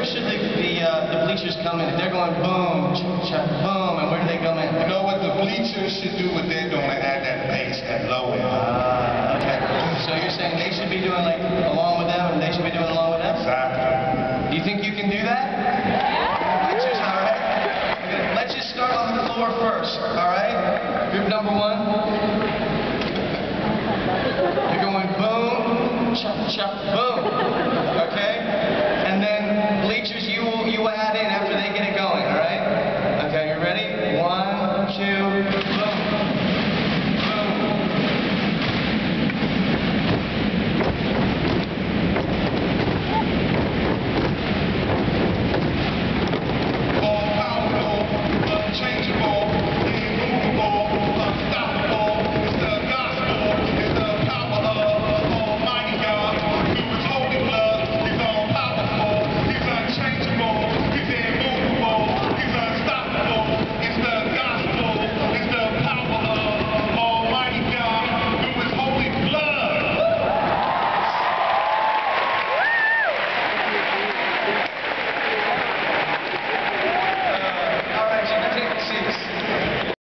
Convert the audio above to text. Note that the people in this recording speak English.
where should the the, uh, the bleachers come in? They're going boom, ch- boom, and where do they come in? You know what the bleachers should do what they're doing and add that bass, that low end. Uh, okay. So you're saying they should be doing like along with them, and they should be doing along with them? Exactly. Do you think you can do that? Bleachers, all right. Okay, Let's just start on the floor first, all right? Group number one.